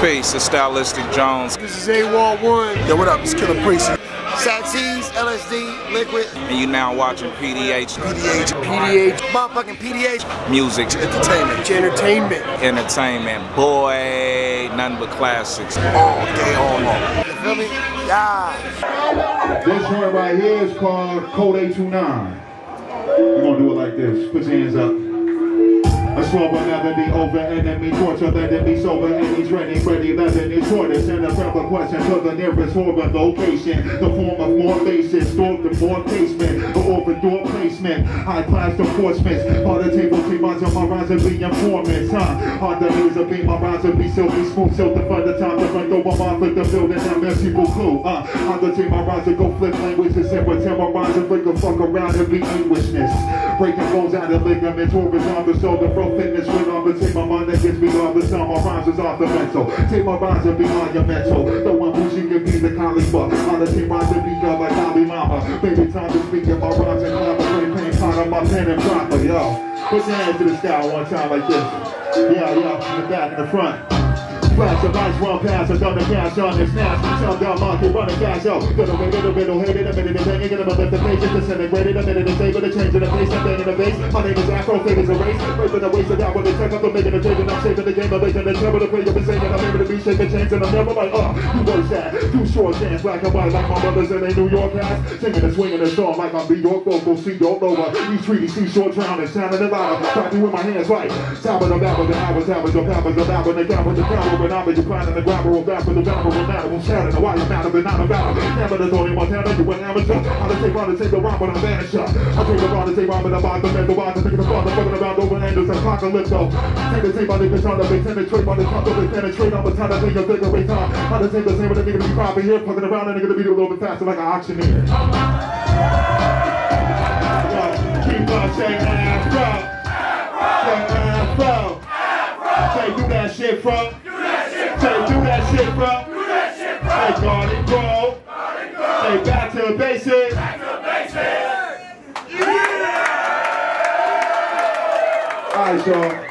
Peace, it's Stylistic Jones. This is A-Wall 1. Yo, what up? It's Killah Priest. Satsies, LSD, Liquid. And you now watching PDH. PDH. PDH. Motherfucking PDH. Music. Entertainment. Entertainment. Entertainment. Boy, nothing but classics. All day, all long. You feel me? Yeah. This one right here is called Code 829. We're gonna do it like this. Put your hands up. A swore another the over enemy torture the enemy sober and he's ready, ready, leather is shortest and a proper question to the nearest orbit location. The form of more bases, store the more basement, the open door placement, high class enforcements. On the table, three months on my rise be informants, huh? On the news of be my rise be silky smooth, silk the front the top, the front door, my mind with the building, I'm a people clue, uh. On the team, I rise go flip languages and my rise and bring the fuck around and be Englishness. Breaking bones out of ligaments, orbits on the shoulder, take my mind that gets me all the time. My rhymes is off the mental. Take my rhymes and be monumental. The one who she can be the college the team, rhymes and be up like Ali Mama. Baby, time to speak of my rhymes and a pain, pain, on my pen and proper, yo. Put your hands to the sky one time like this. Yeah, yeah, in the back, in the front. Flash of ice, one pass, I done the cash on this snatch. Some down market, running cash out. Gonna wait in the middle, hit it, a minute, and hang it, gonna lift the it's disintegrated, a minute, and save it, a change the pace, I'm banging the base. My name is Afro, figures a race. Raping the waste of that when they check up, making a change, and I'm saving the game, I'm making the trouble, the play, I'm saying, I'm able to be shaking chains, and I'm never like, uh, you worse that. Too short dance, black and white, like my brothers in a New York ass. Singing and swinging the song like I'm New York vocal, see, know what. These treaties, see, short drowning, sounding it loud. Try to with my hands right. Sound of babble, the hours, hours, the hours, the babble, the gabble, the gabble, when I'm in the ground, the grabber, will back with the babble, will matter, will shatter, the wire matter, but not about it. Never the Tony Montana, you an amateur. On the tape, on the the rhyme, when I'm vanisher. I take the rhyme, the tape, rhyme, and I'm on the the wine, the nigga, the fucking around over Anders, apocalypto. Take the the bitch, on the big penetrate, on the top of the penetrate, on the time, I think a bigger rate time. On the tape, the same, with the nigga, be popping here, fucking around, and nigga, the beat a little bit faster, like an auctioneer. Keep on saying afro. Say afro. Say do that shit, bro. Say guard and grow. Say back to the basics. All right, y'all.